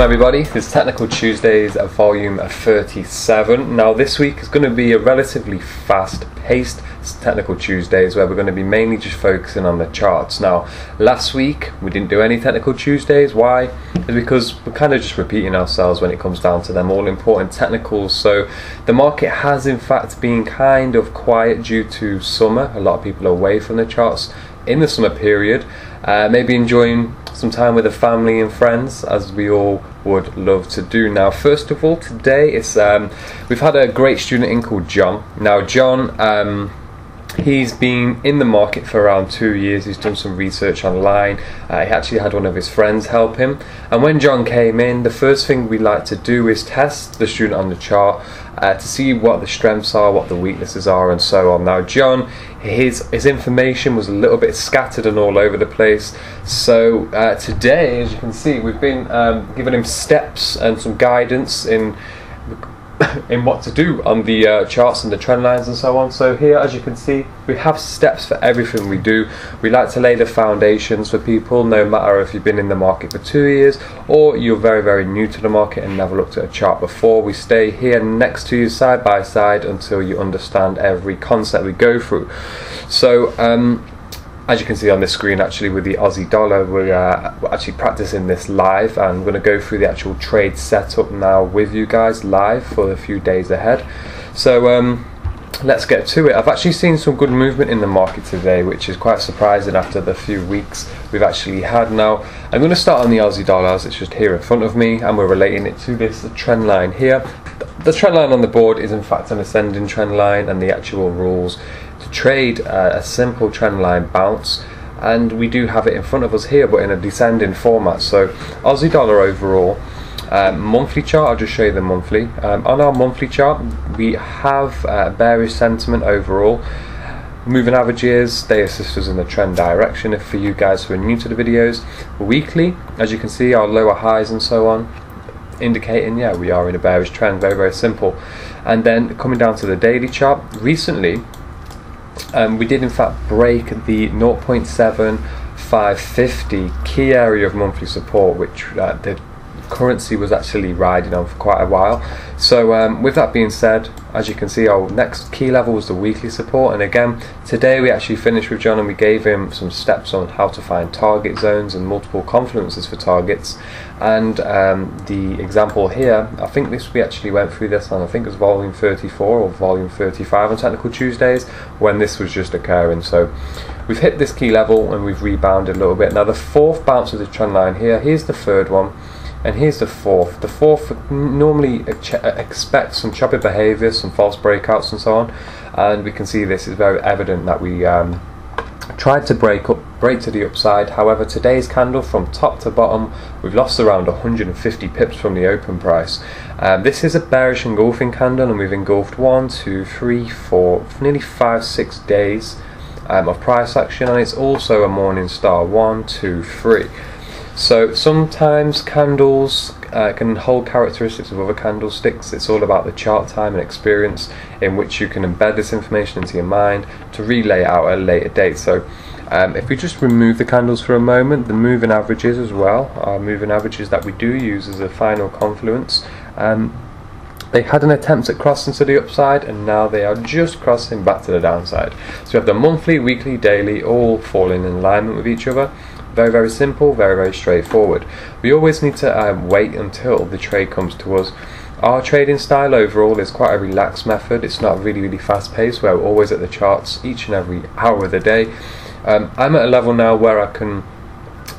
welcome everybody. This is Technical Tuesdays a volume 37. Now, this week is going to be a relatively fast paced Technical Tuesdays where we're going to be mainly just focusing on the charts. Now, last week we didn't do any Technical Tuesdays. Why? Is because we're kind of just repeating ourselves when it comes down to them all important technicals. So, the market has in fact been kind of quiet due to summer. A lot of people are away from the charts in the summer period. Uh, maybe enjoying some time with the family and friends, as we all would love to do. Now, first of all, today is um, we've had a great student in called John. Now, John. Um, He's been in the market for around two years. He's done some research online. Uh, he actually had one of his friends help him. And when John came in, the first thing we like to do is test the student on the chart uh, to see what the strengths are, what the weaknesses are, and so on. Now, John, his his information was a little bit scattered and all over the place. So uh, today, as you can see, we've been um, giving him steps and some guidance in in what to do on the uh, charts and the trend lines and so on. So here, as you can see, we have steps for everything we do. We like to lay the foundations for people, no matter if you've been in the market for two years or you're very, very new to the market and never looked at a chart before. We stay here next to you side by side until you understand every concept we go through. So, um, as you can see on this screen actually with the Aussie dollar we're uh, actually practicing this live and I'm going to go through the actual trade setup now with you guys live for a few days ahead. So um, let's get to it. I've actually seen some good movement in the market today which is quite surprising after the few weeks we've actually had now. I'm going to start on the Aussie dollar as it's just here in front of me and we're relating it to this trend line here. The trend line on the board is in fact an ascending trend line and the actual rules to trade uh, a simple trend line bounce. And we do have it in front of us here but in a descending format. So Aussie dollar overall um, monthly chart I'll just show you the monthly. Um, on our monthly chart we have uh, bearish sentiment overall. Moving averages they assist us in the trend direction if for you guys who are new to the videos. Weekly as you can see our lower highs and so on indicating yeah we are in a bearish trend. Very very simple. And then coming down to the daily chart recently um, we did in fact break the 0.7550 key area of monthly support which uh, the currency was actually riding on for quite a while. So um, with that being said, as you can see our next key level was the weekly support. And again today we actually finished with John and we gave him some steps on how to find target zones and multiple confluences for targets. And um, the example here I think this we actually went through this on I think it was volume 34 or volume 35 on Technical Tuesdays when this was just occurring. So we've hit this key level and we've rebounded a little bit. Now the fourth bounce of the trend line here here's the third one and here's the fourth. The fourth normally expects some choppy behaviour, some false breakouts and so on. And we can see this is very evident that we um, tried to break up, break to the upside. However, today's candle from top to bottom, we've lost around 150 pips from the open price. Um, this is a bearish engulfing candle, and we've engulfed one, two, three, four, nearly five, six days um, of price action, and it's also a morning star. One, two, three. So sometimes candles uh, can hold characteristics of other candlesticks. It's all about the chart time and experience in which you can embed this information into your mind to relay out at a later date. So um, if we just remove the candles for a moment, the moving averages as well, our moving averages that we do use as a final confluence, um, they had an attempt at crossing to the upside and now they are just crossing back to the downside. So we have the monthly, weekly, daily all falling in alignment with each other very, very simple, very, very straightforward. We always need to um, wait until the trade comes to us. Our trading style overall is quite a relaxed method. It's not really, really fast paced. We're always at the charts each and every hour of the day. Um, I'm at a level now where I can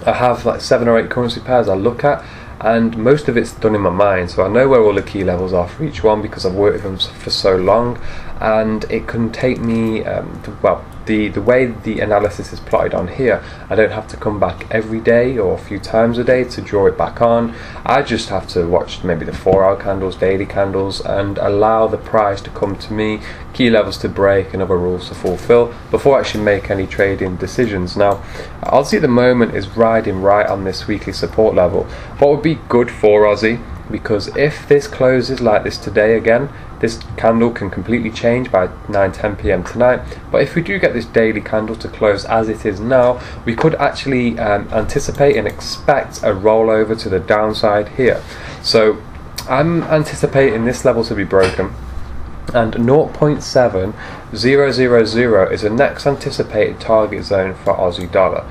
I have like seven or eight currency pairs I look at and most of it's done in my mind so I know where all the key levels are for each one because I've worked with them for so long and it can take me um, well the the way the analysis is plotted on here I don't have to come back every day or a few times a day to draw it back on. I just have to watch maybe the four hour candles daily candles and allow the price to come to me key levels to break and other rules to fulfill before I actually make any trading decisions. Now Aussie at the moment is riding right on this weekly support level. What would be good for Aussie because if this closes like this today again this candle can completely change by 9 10 p.m. tonight but if we do get this daily candle to close as it is now we could actually um, anticipate and expect a rollover to the downside here so I'm anticipating this level to be broken and 0.7000 is the next anticipated target zone for Aussie dollar.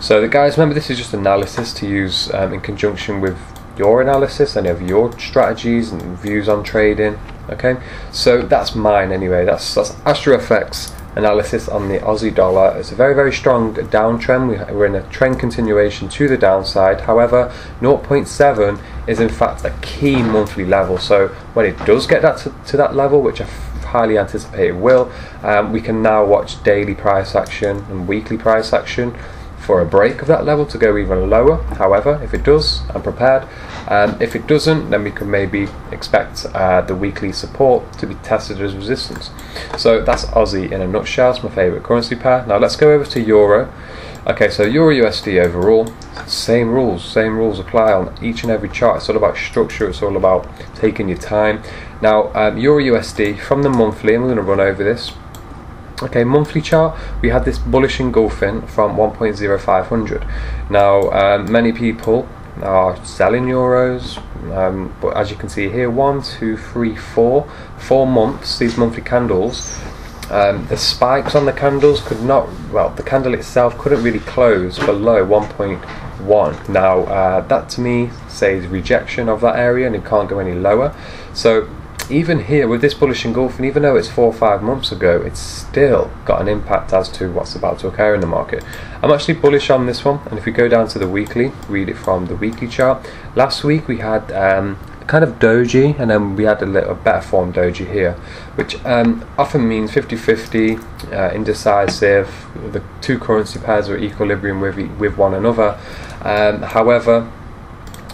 So the guys, remember this is just analysis to use um, in conjunction with your analysis, any of your strategies and views on trading. Okay, so that's mine anyway. That's that's AstroFX analysis on the Aussie dollar. It's a very, very strong downtrend. We're in a trend continuation to the downside. However, 0.7 is in fact a key monthly level. So when it does get that to, to that level, which I highly anticipate it will, um, we can now watch daily price action and weekly price action for a break of that level to go even lower. However, if it does, I'm prepared. Um, if it doesn't, then we can maybe expect uh, the weekly support to be tested as resistance. So that's Aussie in a nutshell. It's my favourite currency pair. Now let's go over to Euro. Okay, so Euro USD overall, same rules, same rules apply on each and every chart. It's all about structure, it's all about taking your time. Now, um, Euro USD from the monthly, I'm going to run over this Okay, monthly chart, we had this bullish engulfing from 1.0500. Now, um, many people are selling euros, um, but as you can see here, one, two, three, four, four months, these monthly candles, um, the spikes on the candles could not, well, the candle itself couldn't really close below 1.1. Now, uh, that to me says rejection of that area and it can't go any lower. So, even here with this bullish engulfing, even though it's four or five months ago, it's still got an impact as to what's about to occur in the market. I'm actually bullish on this one, and if we go down to the weekly, read it from the weekly chart. Last week we had um, kind of doji, and then we had a little better form doji here, which um, often means 50-50, uh, indecisive. The two currency pairs are equilibrium with with one another. Um, however,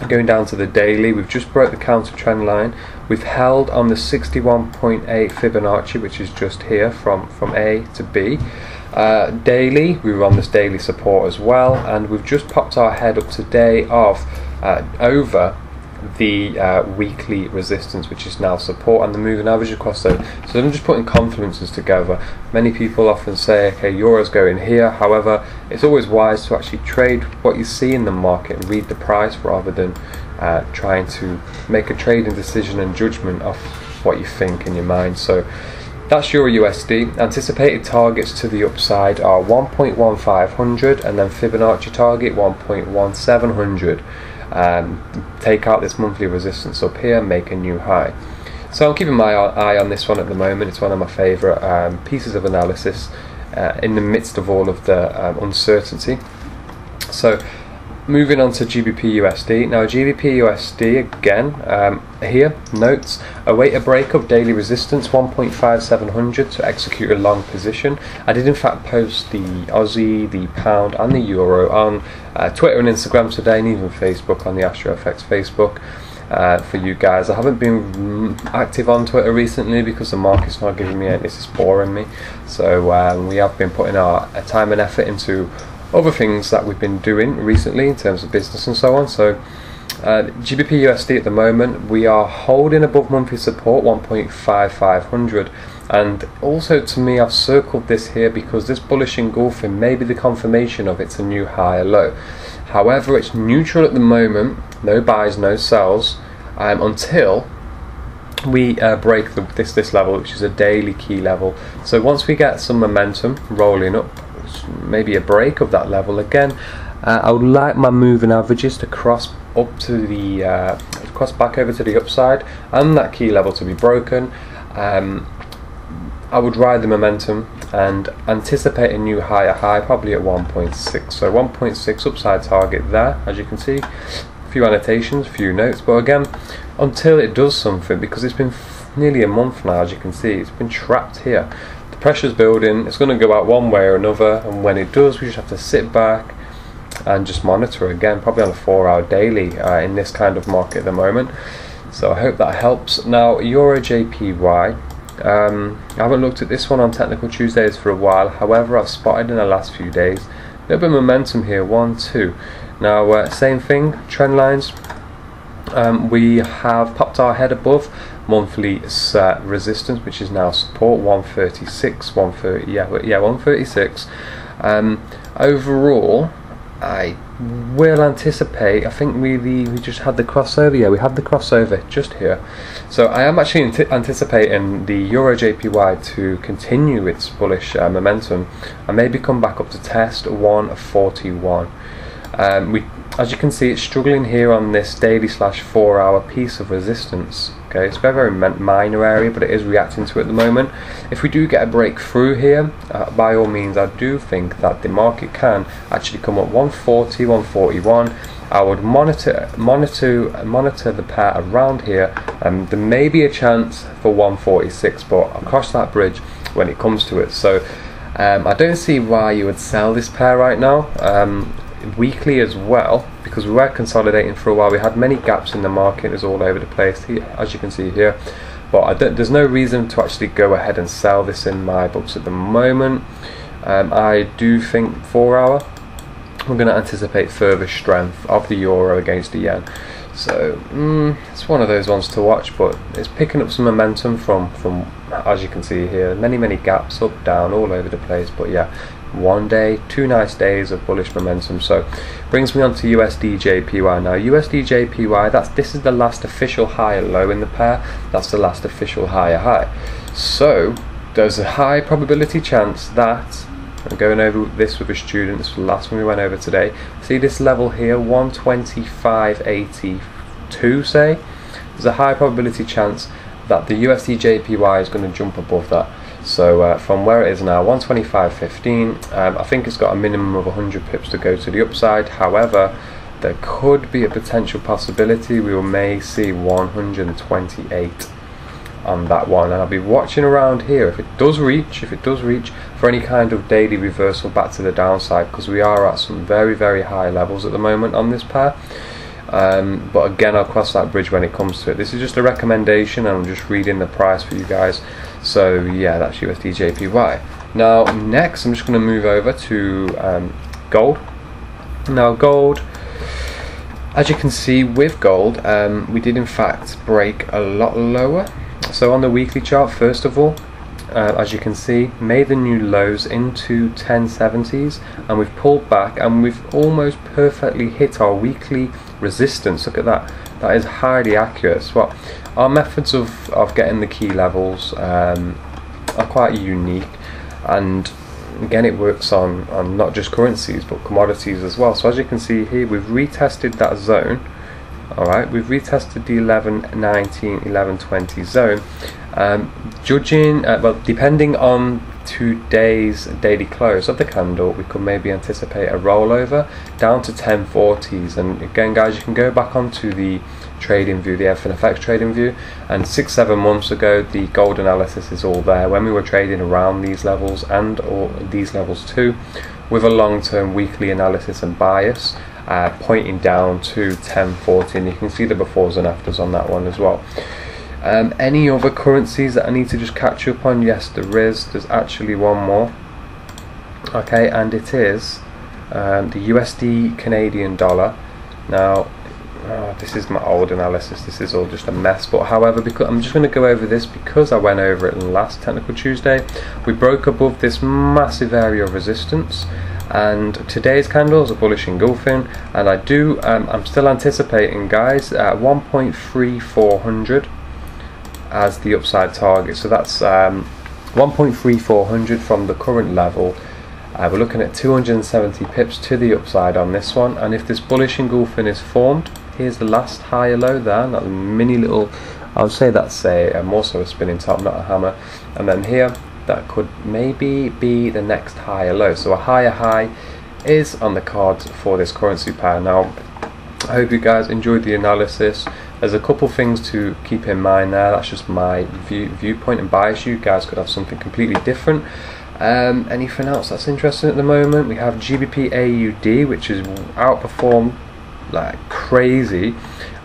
going down to the daily, we've just broke the counter trend line. We've held on the 61.8 Fibonacci, which is just here from, from A to B. Uh, daily, we were on this daily support as well, and we've just popped our head up today of uh, over the uh, weekly resistance, which is now support, and the moving average across those. So I'm just putting confluences together. Many people often say, okay, euros going here. However, it's always wise to actually trade what you see in the market and read the price rather than uh, trying to make a trading decision and judgment of what you think in your mind. So that's Euro USD. Anticipated targets to the upside are 1.1500 and then Fibonacci target 1.1700 um, take out this monthly resistance up here make a new high. So I'm keeping my eye on this one at the moment. It's one of my favourite um, pieces of analysis uh, in the midst of all of the um, uncertainty. So moving on to GBP USD. Now GBP USD again um, here notes await a break of daily resistance 1.5700 to execute a long position. I did in fact post the Aussie, the pound, and the euro on uh, Twitter and Instagram today, and even Facebook on the AstroFX Facebook. Uh, for you guys, I haven't been active on Twitter recently because the market's not giving me any. This is boring me. So um, we have been putting our time and effort into other things that we've been doing recently in terms of business and so on. So uh, GBP USD at the moment, we are holding above monthly support 1.5500 and also to me I've circled this here because this bullish engulfing may be the confirmation of it's a new higher low. However, it's neutral at the moment, no buys, no sells, um, until we uh, break the, this this level, which is a daily key level. So once we get some momentum rolling up, maybe a break of that level again. Uh, I would like my moving averages to cross up to the uh, cross back over to the upside and that key level to be broken. Um, I would ride the momentum and anticipate a new higher high, probably at 1.6. So 1.6 upside target there, as you can see. A few annotations, a few notes, but again, until it does something, because it's been nearly a month now, as you can see, it's been trapped here pressure's building, it's going to go out one way or another, and when it does, we just have to sit back and just monitor again, probably on a four hour daily uh, in this kind of market at the moment. So I hope that helps. Now, Euro JPY, um, I haven't looked at this one on Technical Tuesdays for a while, however, I've spotted in the last few days a little bit of momentum here, one, two. Now, uh, same thing, trend lines Um, we have popped our head above monthly resistance, which is now support 136, 130, yeah, yeah, 136. Um, overall, I will anticipate. I think we the, we just had the crossover. Yeah, we had the crossover just here. So I am actually anticipating the Euro JPY to continue its bullish uh, momentum and maybe come back up to test 141. Um, we, as you can see, it's struggling here on this daily slash four hour piece of resistance. Okay, it's a very, very minor area, but it is reacting to it at the moment. If we do get a breakthrough here, uh, by all means, I do think that the market can actually come up 140, 141. I would monitor, monitor, monitor the pair around here. Um, there may be a chance for 146, but I'll cross that bridge when it comes to it. So. Um, I don't see why you would sell this pair right now. Um, weekly as well because we were consolidating for a while. We had many gaps in the market. Is all over the place as you can see here. But there's no reason to actually go ahead and sell this in my books at the moment. Um, I do think four hour we're going to anticipate further strength of the euro against the yen. So mm, it's one of those ones to watch but it's picking up some momentum from from as you can see here many many gaps up down all over the place. But yeah one day, two nice days of bullish momentum. So brings me on to USD JPY now. USD JPY, that's this is the last official higher low in the pair. That's the last official higher high. So there's a high probability chance that I'm going over this with a student. This was the last one we went over today. See this level here, 125.82, say. There's a high probability chance that the USD JPY is going to jump above that. So uh, from where it is now, 125.15, um, I think it's got a minimum of 100 pips to go to the upside. However, there could be a potential possibility we may see 128 on that one. And I'll be watching around here. If it does reach if it does reach for any kind of daily reversal back to the downside because we are at some very very high levels at the moment on this pair. Um, but again I'll cross that bridge when it comes to it. This is just a recommendation and I'm just reading the price for you guys so yeah, that's USD JPY. Now next, I'm just going to move over to um, gold. Now gold, as you can see with gold, um, we did in fact break a lot lower. So on the weekly chart, first of all, uh, as you can see, made the new lows into 1070s and we've pulled back and we've almost perfectly hit our weekly resistance. Look at that. That is highly accurate. So our methods of, of getting the key levels um, are quite unique. And again it works on, on not just currencies but commodities as well. So as you can see here we've retested that zone alright we've retested the 11 19 11 20 zone um, judging uh, well depending on today's daily close of the candle we could maybe anticipate a rollover down to 1040s and again guys you can go back onto the trading view, the FNFX trading view. And six, seven months ago, the gold analysis is all there. When we were trading around these levels and or these levels too, with a long-term weekly analysis and bias, uh, pointing down to 1040, and you can see the befores and afters on that one as well. Um, any other currencies that I need to just catch up on? Yes, there is. There's actually one more. Okay, and it is um, the USD Canadian dollar. Now, oh, this is my old analysis, this is all just a mess, but however, because I'm just going to go over this because I went over it last Technical Tuesday. We broke above this massive area of resistance and today's candles are bullish engulfing. And I do, um, I'm still anticipating guys at 1.3400 as the upside target, so that's um, 1.3400 from the current level. Uh, we're looking at 270 pips to the upside on this one. And if this bullish engulfing is formed here's the last higher low there. That mini little I would say that's a, a more so a spinning top not a hammer. And then here that could maybe be the next higher low. So a higher high is on the cards for this currency pair. Now I hope you guys enjoyed the analysis. There's a couple things to keep in mind there. That's just my view, viewpoint and bias. You guys could have something completely different. Um, anything else that's interesting at the moment? We have GBP AUD which is outperformed like crazy.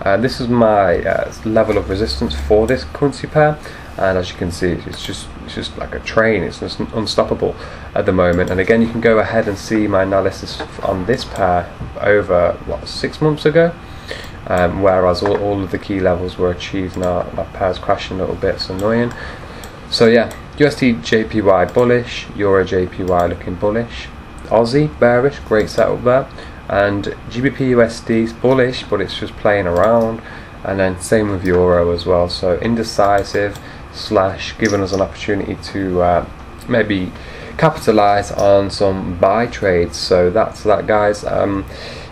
Uh, this is my uh, level of resistance for this currency pair, and as you can see, it's just it's just like a train. It's just unstoppable at the moment. And again, you can go ahead and see my analysis on this pair over what six months ago. um, whereas all, all of the key levels were achieved. Now that pair's crashing a little bit, it's annoying. So yeah, USD JPY bullish, Euro JPY looking bullish, Aussie bearish, great setup there, and GBP USD is bullish, but it's just playing around, and then same with Euro as well. So indecisive slash giving us an opportunity to uh, maybe capitalize on some buy trades. So that's that, guys. Um,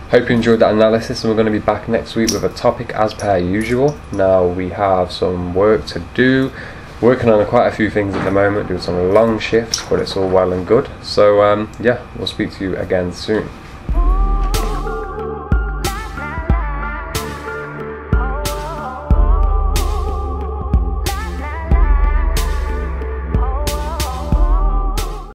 Hope you enjoyed that analysis, and we're going to be back next week with a topic as per usual. Now, we have some work to do, working on quite a few things at the moment, doing some long shifts, but it's all well and good. So, um, yeah, we'll speak to you again soon.